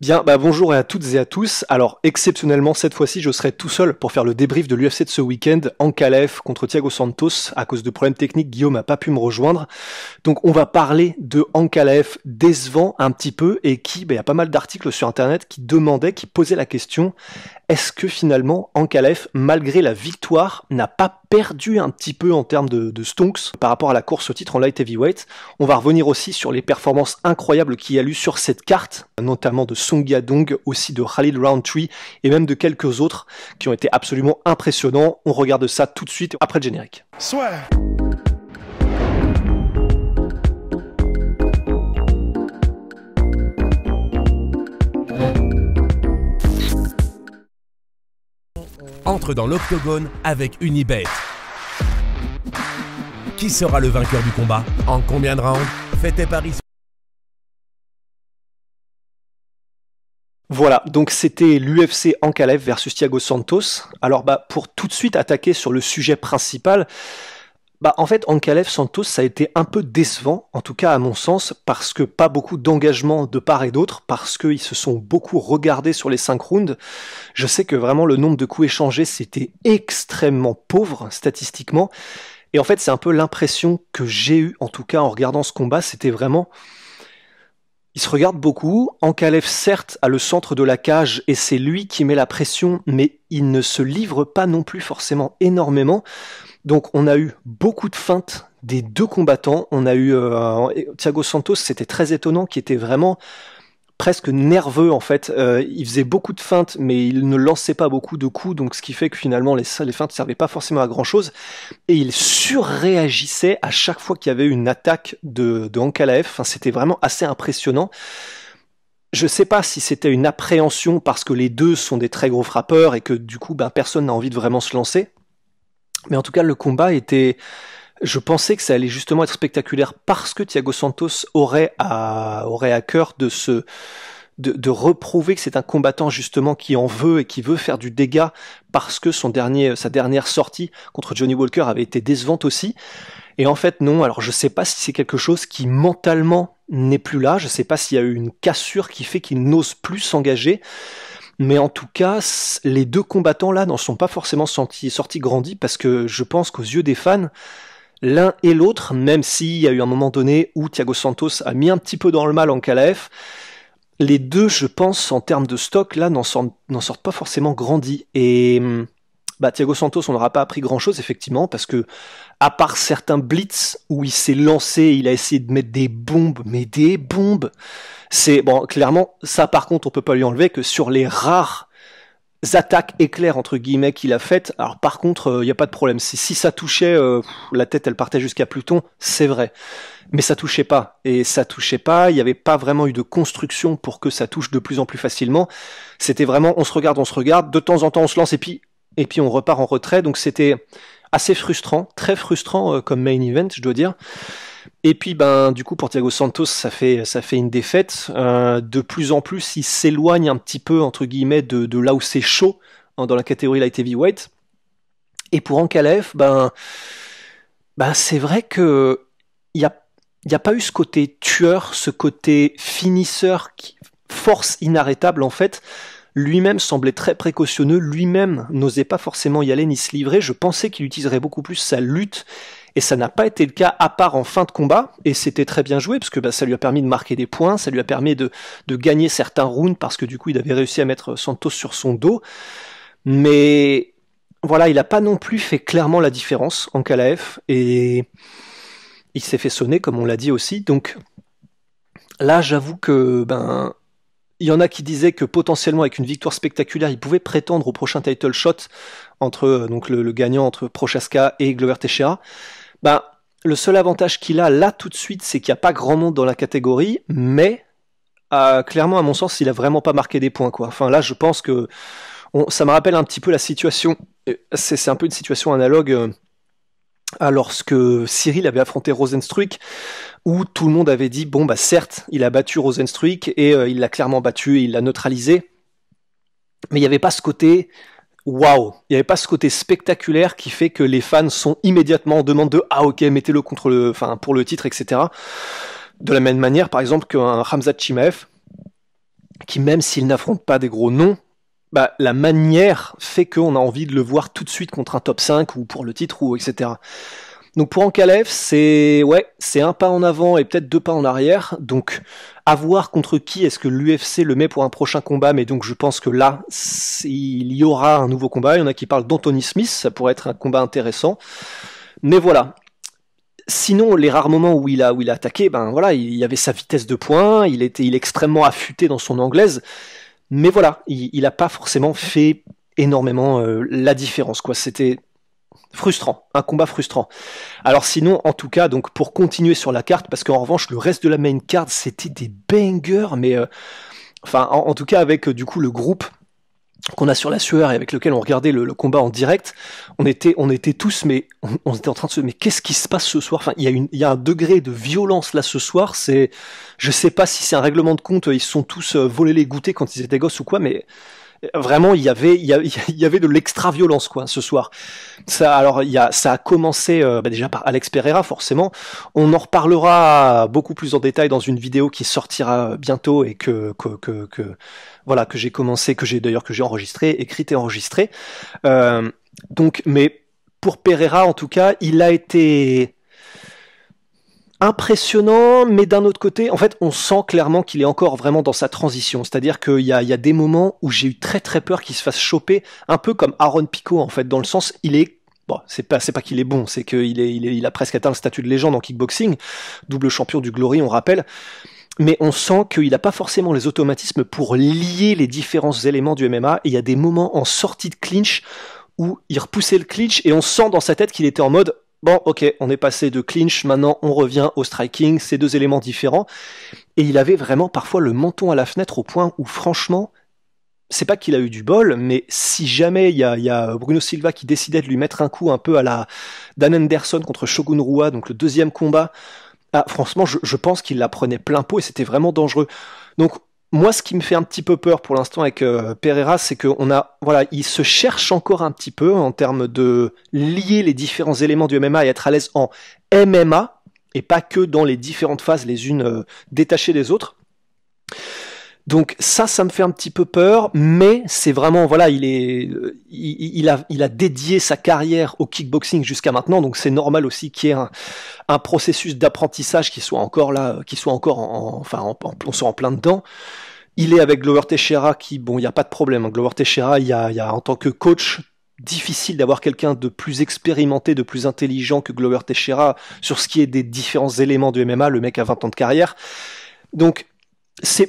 Bien, bah bonjour à toutes et à tous. Alors, exceptionnellement, cette fois-ci, je serai tout seul pour faire le débrief de l'UFC de ce week-end, en Calef contre Thiago Santos. À cause de problèmes techniques, Guillaume n'a pas pu me rejoindre. Donc, on va parler de Ankalaev décevant un petit peu et qui, bah, il y a pas mal d'articles sur Internet qui demandaient, qui posaient la question, est-ce que finalement Ankalaev, malgré la victoire, n'a pas perdu un petit peu en termes de, stonks par rapport à la course au titre en light heavyweight? On va revenir aussi sur les performances incroyables qu'il y a eu sur cette carte, notamment de Song Yadong, aussi de Khalid Roundtree et même de quelques autres qui ont été absolument impressionnants. On regarde ça tout de suite après le générique. Entre dans l'octogone avec Unibet. Qui sera le vainqueur du combat? En combien de rounds? Fais tes paris. Voilà, donc c'était l'UFC Ankalev versus Thiago Santos. Alors bah pour tout de suite attaquer sur le sujet principal, bah en fait Ankalev Santos ça a été un peu décevant, en tout cas à mon sens, parce que pas beaucoup d'engagement de part et d'autre, parce qu'ils se sont beaucoup regardés sur les 5 rounds. Je sais que vraiment le nombre de coups échangés c'était extrêmement pauvre statistiquement. Et en fait c'est un peu l'impression que j'ai eu en tout cas en regardant ce combat, c'était vraiment... Il se regarde beaucoup. Ankalev, certes, a le centre de la cage et c'est lui qui met la pression, mais il ne se livre pas non plus forcément énormément. Donc on a eu beaucoup de feintes des deux combattants. On a eu euh, Thiago Santos, c'était très étonnant, qui était vraiment presque nerveux en fait. Euh, il faisait beaucoup de feintes, mais il ne lançait pas beaucoup de coups, donc ce qui fait que finalement les, feintes ne servaient pas forcément à grand chose. Et il surréagissait à chaque fois qu'il y avait une attaque de, de Ankalaev. Enfin, c'était vraiment assez impressionnant. Je sais pas si c'était une appréhension parce que les deux sont des très gros frappeurs et que du coup ben, personne n'a envie de vraiment se lancer. Mais en tout cas, le combat était. Je pensais que ça allait justement être spectaculaire parce que Thiago Santos aurait à, aurait à cœur de se, de, de reprouver que c'est un combattant justement qui en veut et qui veut faire du dégât parce que son dernier, sa dernière sortie contre Johnny Walker avait été décevante aussi. Et en fait, non. Alors, je sais pas si c'est quelque chose qui mentalement n'est plus là. Je sais pas s'il y a eu une cassure qui fait qu'il n'ose plus s'engager. Mais en tout cas, les deux combattants là n'en sont pas forcément sortis, sortis grandis parce que je pense qu'aux yeux des fans, l'un et l'autre, même s'il y a eu un moment donné où Thiago Santos a mis un petit peu dans le mal en KLF, les deux, je pense, en termes de stock, là, n'en sortent, pas forcément grandis. Et bah, Thiago Santos, on n'aura pas appris grand-chose, effectivement, parce que, à part certains blitz où il s'est lancé, il a essayé de mettre des bombes, mais des bombes, c'est bon, clairement, ça par contre, on peut pas lui enlever que sur les rares attaques éclairs entre guillemets qu'il a faites, alors par contre, il euh, n'y a pas de problème. Si, si ça touchait, euh, la tête elle partait jusqu'à Pluton, c'est vrai. Mais ça touchait pas. Et ça touchait pas, il n'y avait pas vraiment eu de construction pour que ça touche de plus en plus facilement. C'était vraiment on se regarde, on se regarde, de temps en temps on se lance et puis et puis on repart en retrait. Donc c'était assez frustrant, très frustrant euh, comme main event, je dois dire. Et puis, ben, du coup, pour Thiago Santos, ça fait, ça fait une défaite. Euh, de plus en plus, il s'éloigne un petit peu, entre guillemets, de, là où c'est chaud, hein, dans la catégorie light heavyweight. Et pour Ankalev, ben, ben c'est vrai que il n'y a, a pas eu ce côté tueur, ce côté finisseur, force inarrêtable, en fait. Lui-même semblait très précautionneux, lui-même n'osait pas forcément y aller ni se livrer. Je pensais qu'il utiliserait beaucoup plus sa lutte et ça n'a pas été le cas à part en fin de combat, et c'était très bien joué, parce que bah, ça lui a permis de marquer des points, ça lui a permis de, gagner certains rounds, parce que du coup il avait réussi à mettre Santos sur son dos. Mais voilà, il n'a pas non plus fait clairement la différence en KLF, et il s'est fait sonner, comme on l'a dit aussi. Donc là, j'avoue que ben il y en a qui disaient que potentiellement avec une victoire spectaculaire, il pouvait prétendre au prochain title shot entre donc le, le gagnant entre Prochaska et Glover Teixeira. Bah, le seul avantage qu'il a là tout de suite, c'est qu'il n'y a pas grand monde dans la catégorie, mais euh, clairement, à mon sens, il a vraiment pas marqué des points. Quoi. Enfin, là, je pense que ça me rappelle un petit peu la situation. C'est un peu une situation analogue euh, à lorsque Cyril avait affronté Rosenstruik, où tout le monde avait dit bon bah certes, il a battu Rosenstruik et euh, il l'a clairement battu, et il l'a neutralisé, mais il n'y avait pas ce côté waouh, il n'y avait pas ce côté spectaculaire qui fait que les fans sont immédiatement en demande de ah ok mettez-le contre le, enfin pour le titre etc. De la même manière par exemple qu'un Ramzat Chimaev, qui même s'il n'affronte pas des gros noms, bah, la manière fait qu'on a envie de le voir tout de suite contre un top 5 ou pour le titre ou etc. Donc pour Ankalev, c'est ouais, c'est un pas en avant et peut-être deux pas en arrière. Donc à voir contre qui est-ce que l'UFC le met pour un prochain combat. Mais donc je pense que là, il y aura un nouveau combat. Il y en a qui parlent d'Anthony Smith, ça pourrait être un combat intéressant. Mais voilà. Sinon, les rares moments où il a où il a attaqué, ben voilà, il y avait sa vitesse de poing, il était il est extrêmement affûté dans son anglaise. Mais voilà, il n'a pas forcément fait énormément euh, la différence. quoi. C'était frustrant, un combat frustrant. Alors sinon, en tout cas, donc pour continuer sur la carte, parce qu'en revanche, le reste de la main card, c'était des bangers, mais euh, enfin, en, tout cas avec euh, du coup le groupe qu'on a sur la sueur et avec lequel on regardait le, combat en direct, on était, on était tous, mais on, était en train de se, mais qu'est-ce qui se passe ce soir? Enfin, il y a y a un degré de violence là ce soir. C'est, je sais pas si c'est un règlement de compte, ils sont tous euh, volés les goûter quand ils étaient gosses ou quoi, mais vraiment il y avait il y avait, de l'extra violence quoi ce soir. Ça alors il y a ça a commencé euh, bah, déjà par Alex Pereira forcément. On en reparlera beaucoup plus en détail dans une vidéo qui sortira bientôt et que que que, que voilà que j'ai commencé que j'ai d'ailleurs que j'ai enregistré écrit et enregistré euh, donc mais pour Pereira en tout cas il a été impressionnant, mais d'un autre côté, en fait, on sent clairement qu'il est encore vraiment dans sa transition. C'est-à-dire qu'il y a, il y a des moments où j'ai eu très très peur qu'il se fasse choper, un peu comme Aaron Pico, en fait, dans le sens, il est Bon, c'est pas c'est pas qu'il est bon, c'est qu'il est, il est il a presque atteint le statut de légende en kickboxing, double champion du Glory, on rappelle. Mais on sent qu'il n'a pas forcément les automatismes pour lier les différents éléments du MMA. Et il y a des moments en sortie de clinch où il repoussait le clinch et on sent dans sa tête qu'il était en mode Bon, ok, on est passé de clinch, maintenant on revient au striking, c'est deux éléments différents. Et il avait vraiment parfois le menton à la fenêtre au point où franchement, c'est pas qu'il a eu du bol, mais si jamais il y a, Bruno Silva qui décidait de lui mettre un coup un peu à la Dan Anderson contre Shogun Rua, donc le deuxième combat, ah, franchement, je, je pense qu'il la prenait plein pot et c'était vraiment dangereux. Donc moi, ce qui me fait un petit peu peur pour l'instant avec euh, Pereira, c'est qu'on a, voilà, il se cherche encore un petit peu en termes de lier les différents éléments du MMA et être à l'aise en MMA et pas que dans les différentes phases, les unes euh, détachées des autres. Donc ça, ça me fait un petit peu peur, mais c'est vraiment voilà, il est, il, a, il a dédié sa carrière au kickboxing jusqu'à maintenant, donc c'est normal aussi qu'il y ait un, processus d'apprentissage qui soit encore là, qui soit encore en, enfin, en, on soit en plein dedans. Il est avec Glover Teixeira qui, bon, il n'y a pas de problème. Hein. Glover Teixeira, il y a, il y a en tant que coach, difficile d'avoir quelqu'un de plus expérimenté, de plus intelligent que Glover Teixeira sur ce qui est des différents éléments du MMA. Le mec a 20 ans de carrière. Donc,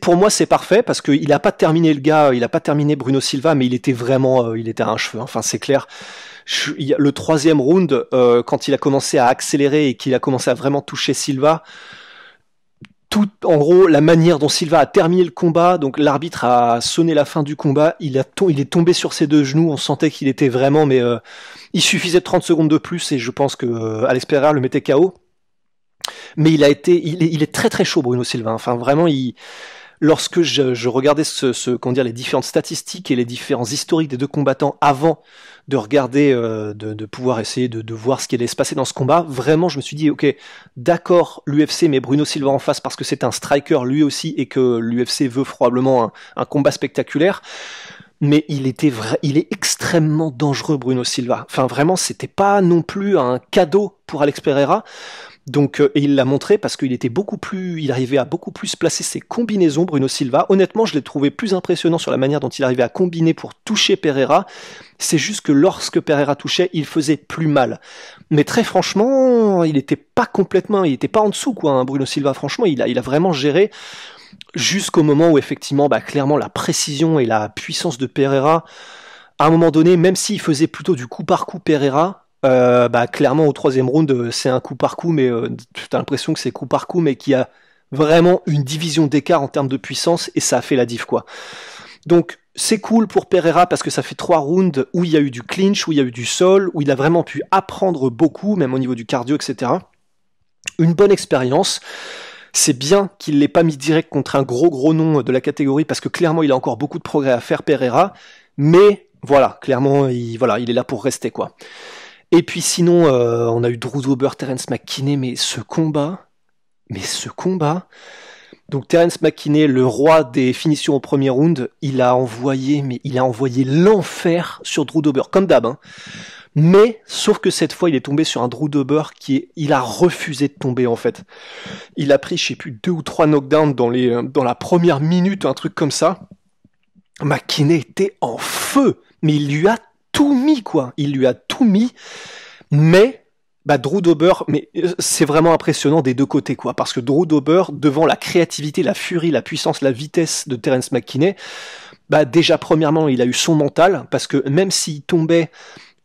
pour moi c'est parfait parce qu'il a pas terminé le gars, il a pas terminé Bruno Silva, mais il était vraiment, euh, il était à un cheveu. Enfin c'est clair. le troisième round, euh, quand il a commencé à accélérer et qu'il a commencé à vraiment toucher Silva, tout en gros la manière dont Silva a terminé le combat, donc l'arbitre a sonné la fin du combat, il est tombé sur ses deux genoux, on sentait qu'il était vraiment, mais euh, il suffisait de 30 secondes de plus et je pense que Alex le mettait KO mais il a été, il est, il est très très chaud Bruno Silva. Enfin vraiment, il, lorsque je, je regardais ce, ce qu'on dire les différentes statistiques et les différents historiques des deux combattants avant de regarder, euh, de, de, pouvoir essayer de, de, voir ce qui allait se passer dans ce combat, vraiment je me suis dit ok, d'accord l'UFC met Bruno Silva en face parce que c'est un striker lui aussi et que l'UFC veut probablement un, un, combat spectaculaire. Mais il était vrai, il est extrêmement dangereux Bruno Silva. Enfin vraiment, c'était pas non plus un cadeau pour Alex Pereira. Donc, euh, et il l'a montré parce qu'il était beaucoup plus, il arrivait à beaucoup plus placer ses combinaisons, Bruno Silva. Honnêtement, je l'ai trouvé plus impressionnant sur la manière dont il arrivait à combiner pour toucher Pereira. C'est juste que lorsque Pereira touchait, il faisait plus mal. Mais très franchement, il était pas complètement, il était pas en dessous, quoi, hein, Bruno Silva. Franchement, il a, il a vraiment géré jusqu'au moment où effectivement, bah, clairement, la précision et la puissance de Pereira, à un moment donné, même s'il faisait plutôt du coup par coup Pereira, euh, bah, clairement au troisième round euh, c'est un coup par coup mais euh, tu as l'impression que c'est coup par coup mais qui a vraiment une division d'écart en termes de puissance et ça a fait la diff quoi donc c'est cool pour Pereira parce que ça fait trois rounds où il y a eu du clinch, où il y a eu du sol, où il a vraiment pu apprendre beaucoup, même au niveau du cardio, etc. Une bonne expérience. C'est bien qu'il l'ait pas mis direct contre un gros gros nom de la catégorie parce que clairement il a encore beaucoup de progrès à faire Pereira. Mais voilà, clairement il, voilà, il est là pour rester quoi. Et puis sinon, euh, on a eu Drew Dober, Terence McKinney, mais ce combat, mais ce combat, Donc Terence McKinney, le roi des finitions au premier round, il a envoyé, mais il a envoyé l'enfer sur Drew Dober, comme d'hab. Hein. Mais, sauf que cette fois, il est tombé sur un Drew Dober qui est, il a refusé de tomber, en fait. Il a pris, je sais plus, deux ou trois knockdowns dans les, dans la première minute, un truc comme ça. McKinney était en feu, mais il lui a tout mis, quoi. Il lui a tout mis. Mais bah, Drew Dober, mais euh, c'est vraiment impressionnant des deux côtés, quoi, parce que Drew Dober, devant la créativité, la furie, la puissance, la vitesse de Terence McKinney, bah déjà premièrement, il a eu son mental, parce que même s'il tombait,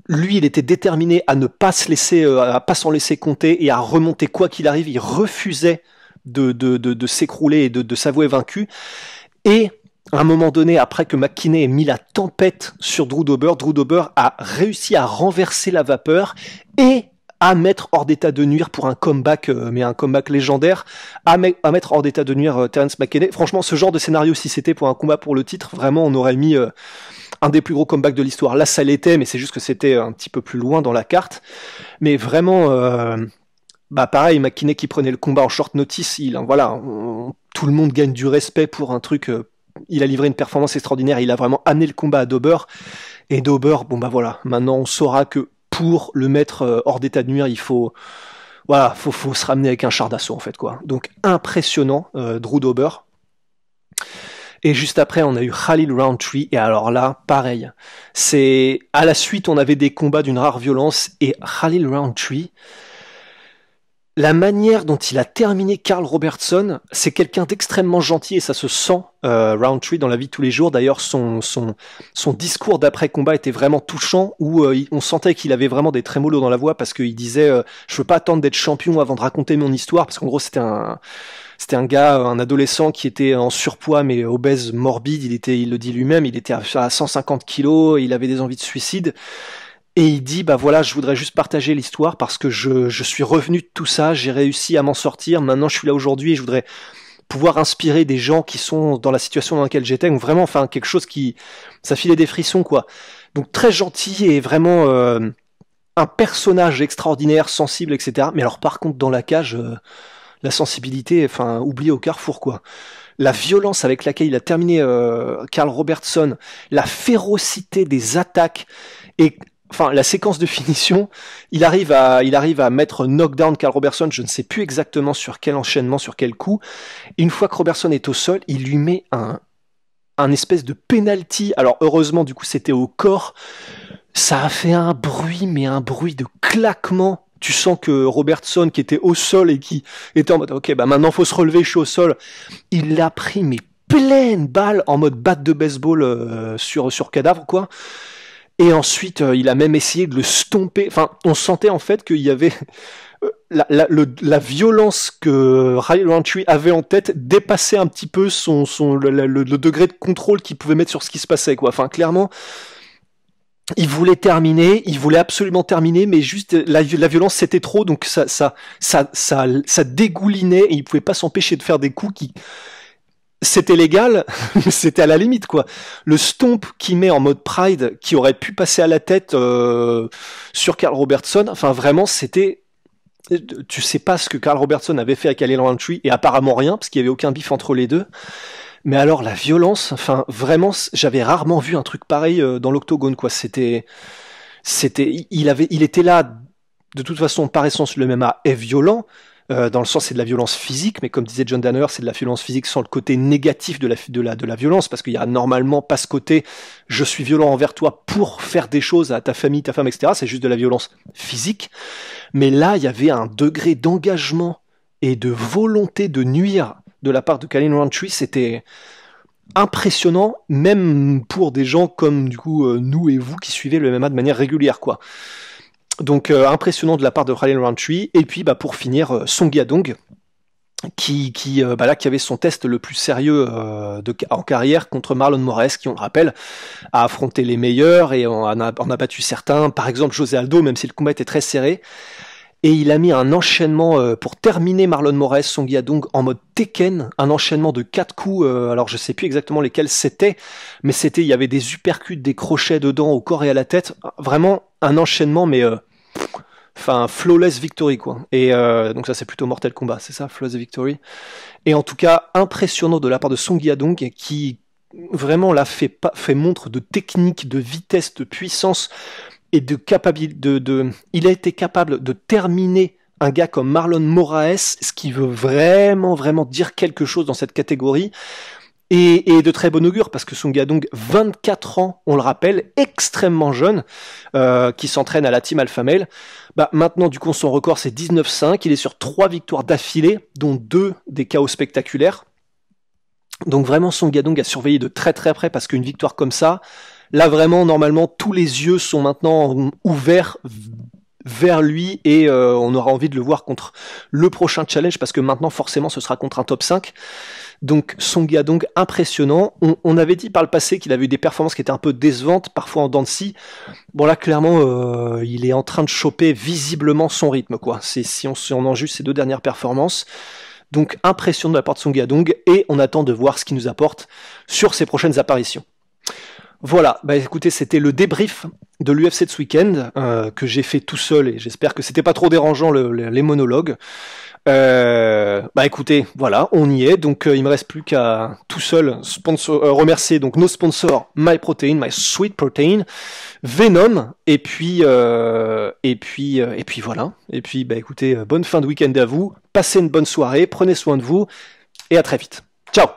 lui, il était déterminé à ne pas se laisser, euh, à pas s'en laisser compter et à remonter quoi qu'il arrive. Il refusait de, de, de, de s'écrouler et de, de s'avouer vaincu. Et à un moment donné, après que McKinney ait mis la tempête sur Drew Dober, Drew Dober a réussi à renverser la vapeur et à mettre hors d'état de nuire pour un comeback, euh, mais un comeback légendaire, à, mettre hors d'état de nuire euh, Terence McKinney. Franchement, ce genre de scénario, si c'était pour un combat pour le titre, vraiment, on aurait mis euh, un des plus gros comebacks de l'histoire. Là, ça l'était, mais c'est juste que c'était un petit peu plus loin dans la carte. Mais vraiment, bah pareil, McKinney qui prenait le combat en short notice, il, voilà, tout le monde gagne du respect pour un truc. Il a livré une performance extraordinaire. Il a vraiment amené le combat à Dober. Et Dober, bon bah voilà, maintenant on saura que pour le mettre euh, hors d'état de nuire, il faut voilà, faut, se ramener avec un char d'assaut en fait quoi. Donc impressionnant, euh, Drew Dober. Et juste après, on a eu Khalil Roundtree. Et alors là, pareil. C'est à la suite, on avait des combats d'une rare violence. Et Khalil Roundtree, la manière dont il a terminé Carl Robertson, c'est quelqu'un d'extrêmement gentil et ça se sent euh, Roundtree dans la vie de tous les jours. D'ailleurs, son, son, son discours d'après combat était vraiment touchant où euh, on sentait qu'il avait vraiment des trémolos dans la voix parce qu'il disait euh, je veux pas attendre d'être champion avant de raconter mon histoire parce qu'en gros c'était un c'était un gars, un adolescent qui était en surpoids mais obèse morbide. Il était, il le dit lui-même, il était à 150 kilos, il avait des envies de suicide. Et il dit, bah voilà, je voudrais juste partager l'histoire parce que je, suis revenu de tout ça, j'ai réussi à m'en sortir, maintenant je suis là aujourd'hui et je voudrais pouvoir inspirer des gens qui sont dans la situation dans laquelle j'étais, donc vraiment, enfin, quelque chose qui, ça filait des frissons, quoi. Donc très gentil et vraiment euh, un personnage extraordinaire, sensible, etc. Mais alors par contre, dans la cage, euh, la sensibilité, enfin, oublié au carrefour, quoi la violence avec laquelle il a terminé euh, Carl Robertson, la férocité des attaques et enfin la séquence de finition, il arrive à il arrive à mettre knockdown Carl Robertson, je ne sais plus exactement sur quel enchaînement, sur quel coup. une fois que Robertson est au sol, il lui met un un espèce de penalty. Alors heureusement du coup c'était au corps. Ça a fait un bruit mais un bruit de claquement. Tu sens que Robertson qui était au sol et qui était en mode OK, bah maintenant faut se relever, je suis au sol. Il l'a pris mais pleine balle en mode batte de baseball euh, sur sur cadavre quoi. Et ensuite, euh, il a même essayé de le stomper. Enfin, on sentait en fait qu'il y avait euh, la, violence que Riley Roundtree avait en tête dépassait un petit peu son, le, degré de contrôle qu'il pouvait mettre sur ce qui se passait. Quoi. Enfin, clairement, il voulait terminer, il voulait absolument terminer, mais juste la, la violence c'était trop, donc ça, ça, ça, ça, ça dégoulinait et il pouvait pas s'empêcher de faire des coups qui c'était légal, c'était à la limite quoi. Le stomp qui met en mode Pride, qui aurait pu passer à la tête euh, sur Carl Robertson, enfin vraiment c'était, tu sais pas ce que Carl Robertson avait fait avec Alien Roundtree et apparemment rien parce qu'il y avait aucun bif entre les deux. Mais alors la violence, enfin vraiment, j'avais rarement vu un truc pareil euh, dans l'octogone quoi. C'était, c'était, il avait, il était là de toute façon par essence le MMA est violent euh, dans le sens c'est de la violence physique, mais comme disait John Danner, c'est de la violence physique sans le côté négatif de la, violence, parce qu'il y a normalement pas ce côté je suis violent envers toi pour faire des choses à ta famille, ta femme, etc. C'est juste de la violence physique. Mais là, il y avait un degré d'engagement et de volonté de nuire de la part de Kalin Roundtree, c'était impressionnant, même pour des gens comme du coup euh, nous et vous qui suivez le MMA de manière régulière, quoi. Donc euh, impressionnant de la part de Ryan Roundtree. Et puis bah, pour finir, euh, Song Yadong, qui, qui, euh, bah là, qui avait son test le plus sérieux de, en carrière contre Marlon Moraes, qui, on le rappelle, a affronté les meilleurs et en a, a battu certains. Par exemple, José Aldo, même si le combat était très serré. Et il a mis un enchaînement pour terminer Marlon Moraes, Song Yadong en mode Tekken, un enchaînement de quatre coups. alors je sais plus exactement lesquels c'était, mais c'était il y avait des uppercuts, des crochets dedans au corps et à la tête. Vraiment un enchaînement, mais Enfin, flawless victory, quoi. Et euh, donc ça, c'est plutôt Mortal Kombat, c'est ça, flawless victory. Et en tout cas, impressionnant de la part de Song Yadong, qui vraiment là fait, fait montre de technique, de vitesse, de puissance et de capacité. De, de, il a été capable de terminer un gars comme Marlon Moraes, ce qui veut vraiment, vraiment dire quelque chose dans cette catégorie. Et, de très bon augure parce que Song Yadong, 24 ans, on le rappelle, extrêmement jeune, euh, qui s'entraîne à la team Alpha Male. Bah, maintenant, du coup, son record c'est 19-5. Il est sur trois victoires d'affilée, dont deux des chaos spectaculaires. Donc vraiment, Song Yadong a surveillé de très très près parce qu'une victoire comme ça, là vraiment, normalement, tous les yeux sont maintenant ouverts vers lui et euh, on aura envie de le voir contre le prochain challenge parce que maintenant forcément ce sera contre un top 5. Donc Song Yadong impressionnant. On, avait dit par le passé qu'il avait eu des performances qui étaient un peu décevantes, parfois en dents Bon là clairement euh, il est en train de choper visiblement son rythme quoi. Si on, si on en juge ses deux dernières performances. Donc impression de la part de Song Yadong et on attend de voir ce qu'il nous apporte sur ses prochaines apparitions. Voilà, bah écoutez, c'était le débrief de l'UFC de ce week-end euh, que j'ai fait tout seul et j'espère que c'était pas trop dérangeant les monologues. Euh, bah écoutez, voilà, on y est. Donc euh, il me reste plus qu'à tout seul sponsor, remercier donc nos sponsors MyProtein, My Sweet Protein, Venom et puis et puis et puis voilà. Et puis bah écoutez, bonne fin de week-end à vous. Passez une bonne soirée, prenez soin de vous et à très vite. Ciao.